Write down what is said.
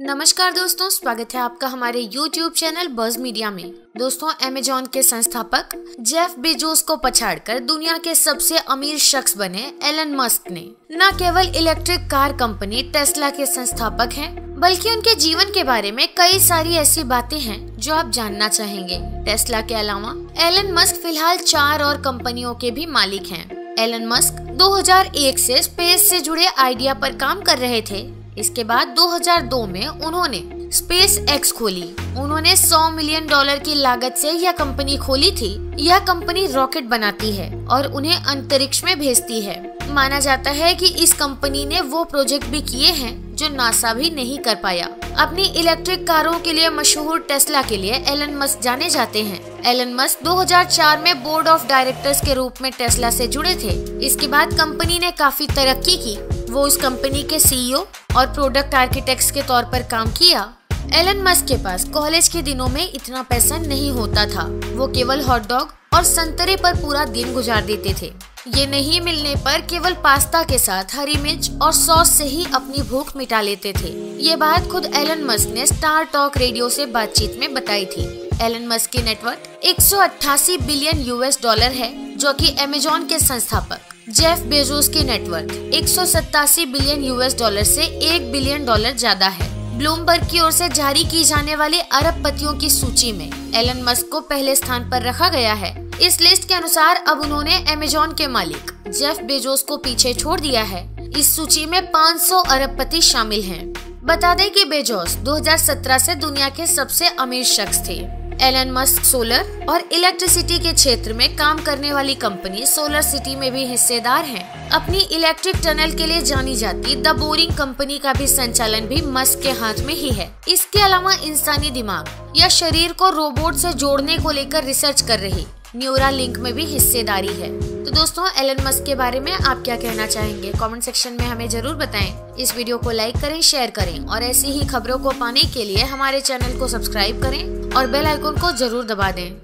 नमस्कार दोस्तों स्वागत है आपका हमारे YouTube चैनल बज मीडिया में। दोस्तों अमेजॉन के संस्थापक जेफ बेजोस को पछाड़कर दुनिया के सबसे अमीर शख्स बने एलन मस्क ने। न केवल इलेक्ट्रिक कार कंपनी टेस्ला के संस्थापक हैं, बल्कि उनके जीवन के बारे में कई सारी ऐसी बातें हैं जो आप जानना चाहेंगे। टेस्ला के अलावा एलन मस्क फ़िलहाल चार और कंपनियों के भी मालिक हैं। एलन मस्क 2001 से स्पेस से जुड़े आइडिया पर काम कर रहे थे इसके बाद 2002 में उन्होंने स्पेस एक्स खोली। उन्होंने 100 मिलियन डॉलर की लागत से यह कंपनी खोली थी। यह कंपनी रॉकेट बनाती है और उन्हें अंतरिक्ष में भेजती है। माना जाता है कि इस कंपनी ने वो प्रोजेक्ट भी किए हैं जो नासा भी नहीं कर पाया। अपनी इलेक्ट्रिक कारों के लिए मशहूर टेस्ला के लिए एलन मस्क जाने जाते हैं। एलन मस्क 2004 में बोर्ड ऑफ़ डायरेक्टर्स के रूप में टेस्ला से जुड़े थे। इसके बाद कंपनी ने काफ़ी तरक्की की। वो उस कंपनी के सीईओ और प्रोडक्ट आर्किटेक्ट के तौर पर काम किया। एलन मस्क के पास कॉलेज के दिनों में इतना पैसा नहीं होता था। वो केवल हॉट डॉग और संतरे पर पूरा दिन गुजार देते थे। ये नहीं मिलने पर केवल पास्ता के साथ हरी मिर्च और सॉस से ही अपनी भूख मिटा लेते थे। ये बात खुद एलन मस्क ने स्टार टॉक रेडियो से बातचीत में बताई थी। एलन मस्क की नेटवर्क एक सौ अट्ठासी बिलियन यूएस डॉलर है। जो कि अमेजोन के संस्थापक जेफ बेजोस की नेटवर्क एक सौ सतासी बिलियन यूएस डॉलर से एक बिलियन डॉलर ज़्यादा है। ब्लूमबर्ग की ओर से जारी की जाने वाले अरबपतियों की सूची में एलन मस्क को पहले स्थान पर रखा गया है। इस लिस्ट के अनुसार अब उन्होंने अमेजोन के मालिक जेफ बेजोस को पीछे छोड़ दिया है। इस सूची में 500 अरबपति शामिल हैं। बता दें कि बेजोस 2017 से दुनिया के सबसे अमीर शख्स थे। एलन मस्क सोलर और इलेक्ट्रिसिटी के क्षेत्र में काम करने वाली कंपनी सोलर सिटी में भी हिस्सेदार है। अपनी इलेक्ट्रिक टनल के लिए जानी जाती द बोरिंग कंपनी का भी संचालन भी मस्क के हाथ में ही है। इसके अलावा इंसानी दिमाग या शरीर को रोबोट से जोड़ने को लेकर रिसर्च कर रही न्यूरा लिंक में भी हिस्सेदारी है। तो दोस्तों, एलन मस्क के बारे में आप क्या कहना चाहेंगे? कमेंट सेक्शन में हमें ज़रूर बताएँ। इस वीडियो को लाइक करें, शेयर करें और ऐसी ही खबरों को पाने के लिए हमारे चैनल को सब्सक्राइब करें और बेल आइकन को ज़रूर दबा दें।